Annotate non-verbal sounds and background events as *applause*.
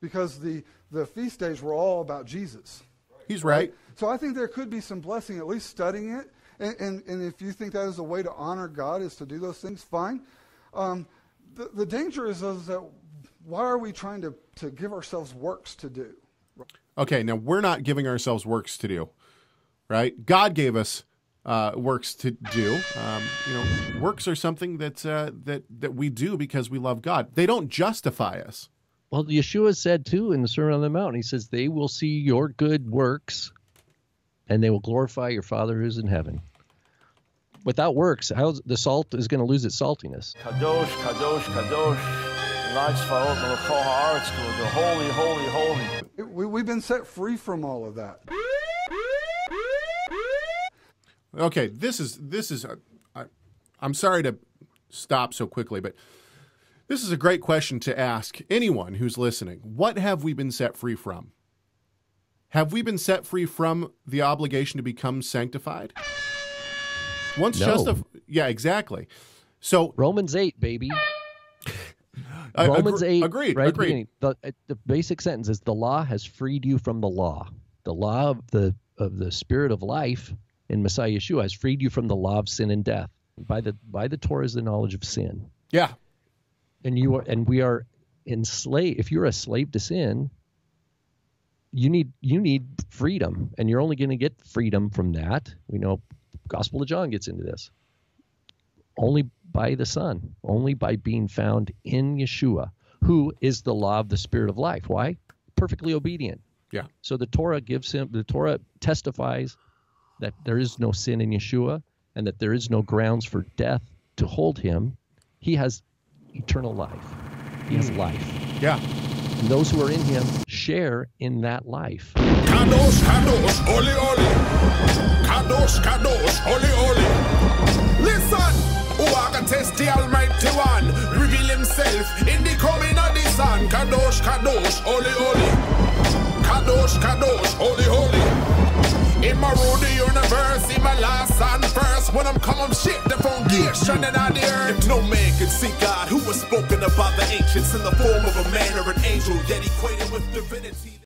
because the, the feast days were all about Jesus. He's right. So I think there could be some blessing, at least studying it. And, and, and if you think that is a way to honor God, is to do those things, fine. Um, the, the danger is, is that why are we trying to, to give ourselves works to do? Okay, now we're not giving ourselves works to do, right? God gave us uh, works to do. Um, you know, works are something that uh, that that we do because we love God. They don't justify us. Well, Yeshua said too in the Sermon on the Mount, he says, They will see your good works and they will glorify your Father who's in heaven. Without works, how the salt is going to lose its saltiness. Kadosh, Kadosh, Kadosh. The holy, holy, holy. We, we've been set free from all of that. Okay, this is this is. Uh, I, I'm sorry to stop so quickly, but this is a great question to ask anyone who's listening. What have we been set free from? Have we been set free from the obligation to become sanctified? Once No. justified, yeah, exactly. So Romans 8, baby. *laughs* Romans agree- 8, agreed, right at the The, the basic sentence is the law has freed you from the law. The law of the of the spirit of life in Messiah Yeshua has freed you from the law of sin and death. By the by the Torah is the knowledge of sin. Yeah, and you are and we are enslaved if you're a slave to sin you need you need freedom and you're only going to get freedom from that. We know gospel of john gets into this. Only by the son only by being found in yeshua who is the law of the spirit of life. Why? Perfectly obedient. Yeah. so the torah gives him the torah testifies that there is no sin in yeshua and that there is no grounds for death to hold him. He has eternal life. He has hmm. life. Yeah. And those who are in him share in that life. Kadosh, Kadosh, Holy, Holy. Kadosh, Kadosh, Holy, Holy. Listen, who I can test the Almighty One, reveal Himself in the coming of the Son. Kadosh, Kadosh, Holy, Holy. Kadosh, Kadosh, Holy, Holy. In my road, the universe, in my last and first. When I'm come, I'm shit the foundation and out see God, who was spoken of by the ancients in the form of a man or an angel, yet equated with divinity.